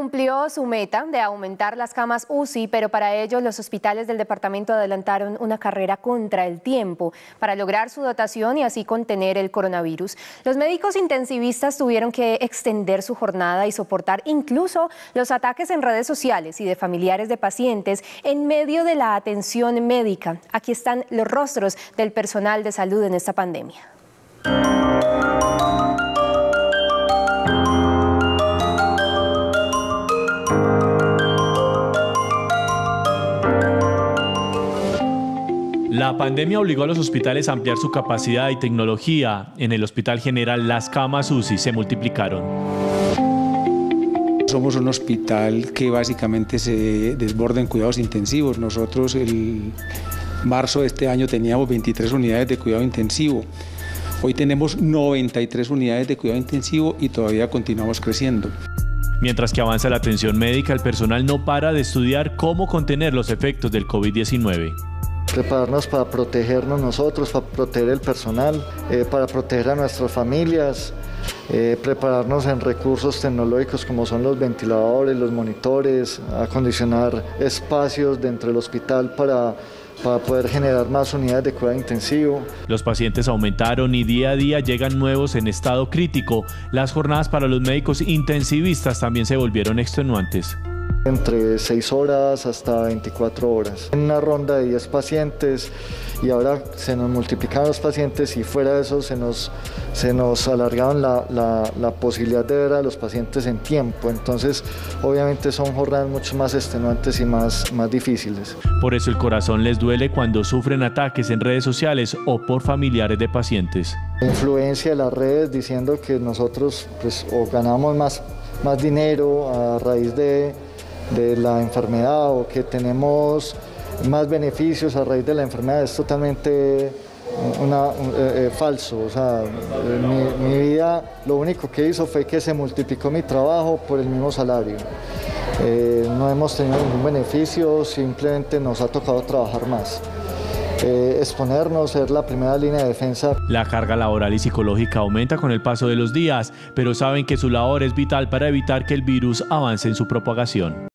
cumplió su meta de aumentar las camas UCI, pero para ello los hospitales del departamento adelantaron una carrera contra el tiempo para lograr su dotación y así contener el coronavirus. Los médicos intensivistas tuvieron que extender su jornada y soportar incluso los ataques en redes sociales y de familiares de pacientes en medio de la atención médica. Aquí están los rostros del personal de salud en esta pandemia. La pandemia obligó a los hospitales a ampliar su capacidad y tecnología. En el Hospital General las camas UCI se multiplicaron. Somos un hospital que básicamente se desborda en cuidados intensivos. Nosotros el marzo de este año teníamos 23 unidades de cuidado intensivo. Hoy tenemos 93 unidades de cuidado intensivo y todavía continuamos creciendo. Mientras que avanza la atención médica, el personal no para de estudiar cómo contener los efectos del COVID-19 prepararnos para protegernos nosotros, para proteger el personal, eh, para proteger a nuestras familias, eh, prepararnos en recursos tecnológicos como son los ventiladores, los monitores, acondicionar espacios dentro del hospital para para poder generar más unidades de cuidado intensivo. Los pacientes aumentaron y día a día llegan nuevos en estado crítico. Las jornadas para los médicos intensivistas también se volvieron extenuantes entre 6 horas hasta 24 horas. En una ronda de 10 pacientes y ahora se nos multiplicaron los pacientes y fuera de eso se nos, se nos alargaron la, la, la, posibilidad de ver a los pacientes en tiempo. Entonces, obviamente son jornadas mucho más extenuantes y más, más difíciles. Por eso el corazón les duele cuando sufren ataques en redes sociales o por familiares de pacientes. La influencia de las redes diciendo que nosotros pues, o ganamos más, más dinero a raíz de de la enfermedad o que tenemos más beneficios a raíz de la enfermedad es totalmente una, eh, eh, falso. O sea, mi, vida lo único que hizo fue que se multiplicó mi trabajo por el mismo salario. Eh, no hemos tenido ningún beneficio, simplemente nos ha tocado trabajar más. Eh, exponernos, ser la primera línea de defensa. La carga laboral y psicológica aumenta con el paso de los días, pero saben que su labor es vital para evitar que el virus avance en su propagación.